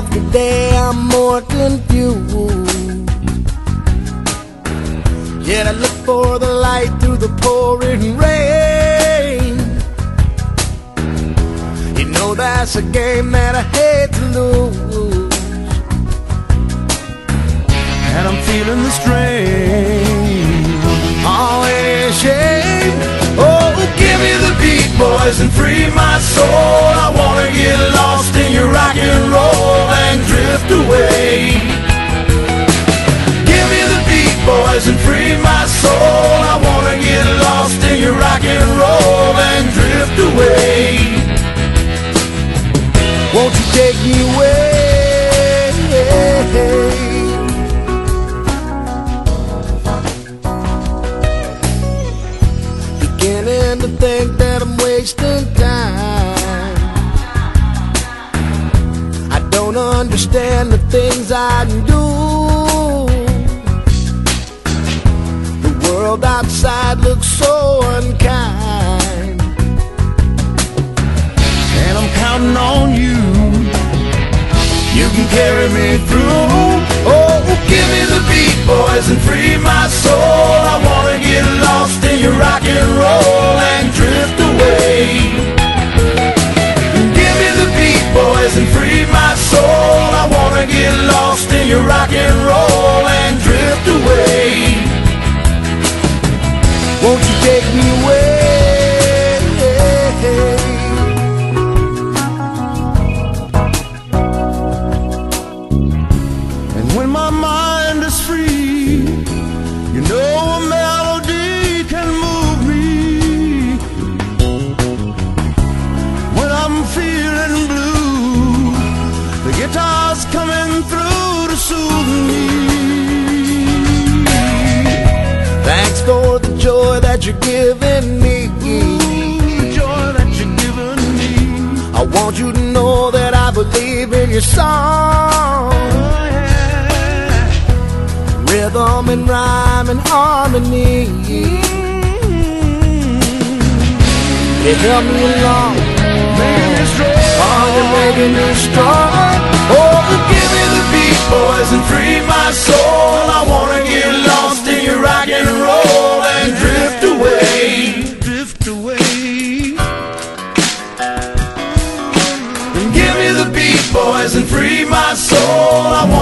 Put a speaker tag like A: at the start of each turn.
A: after day I'm more confused. Yet I look for the light through the pouring rain. You know that's a game that I hate to lose.
B: And I'm feeling the strain.
A: Any shame? Oh, give me the beat, boys, and free my soul. I wanna get lost drift away. Give me the beat, boys, and free my soul. I wanna get lost in your rock and roll and drift away. Won't you take me understand the things I do. The world outside looks so unkind.
B: And I'm counting on you.
A: You can carry me through. Oh, give me the beat, boys, and free my soul. Joy that you're giving me.
B: The joy that you're giving me.
A: I want you to know that I believe in your song.
B: Oh, yeah.
A: Rhythm and rhyme and harmony. You help me along.
B: Making me strong.
A: Oh, you're making me strong. My